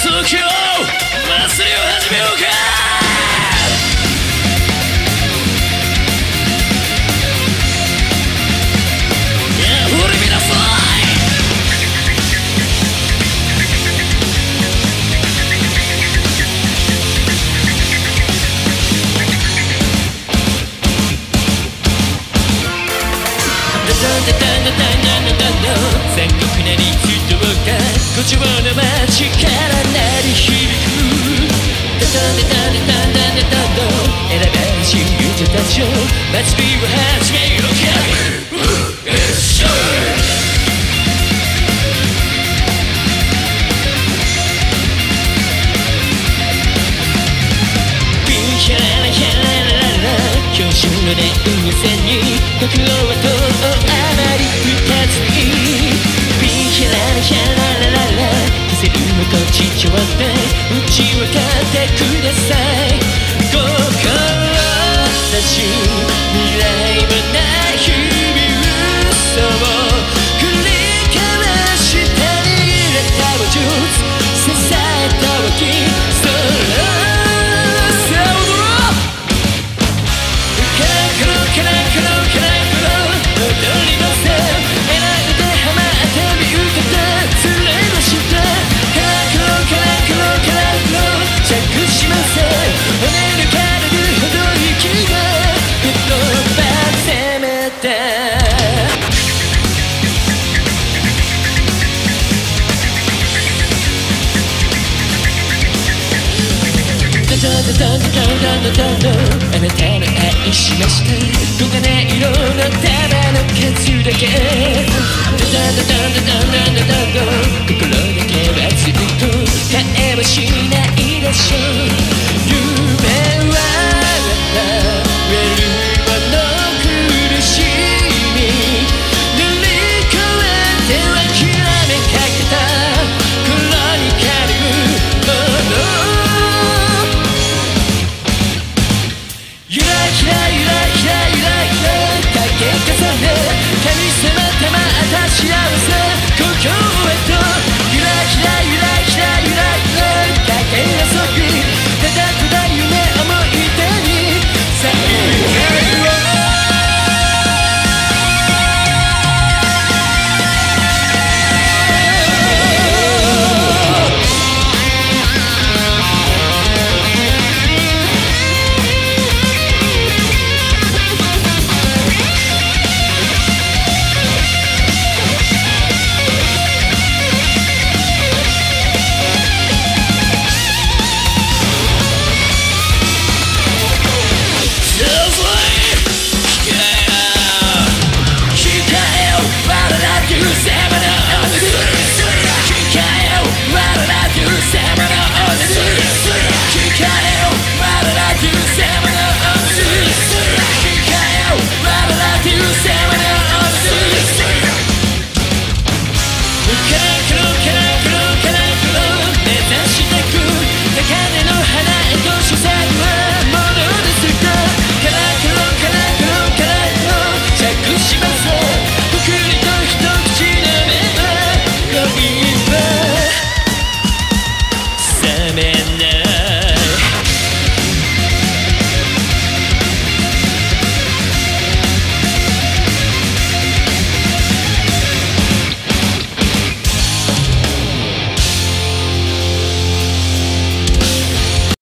時を祭りを始めようか。全国なり人が古城の街か。Let's be has me okay It's「に心はどうあまり二つき」「ピンヒャララヒャララララ」「風に向こう父上でうちわかってください」どんどんどんどんどんどんどんあなたの愛しました黄金な色のたの数だけどんどんどんどんどんどんどん心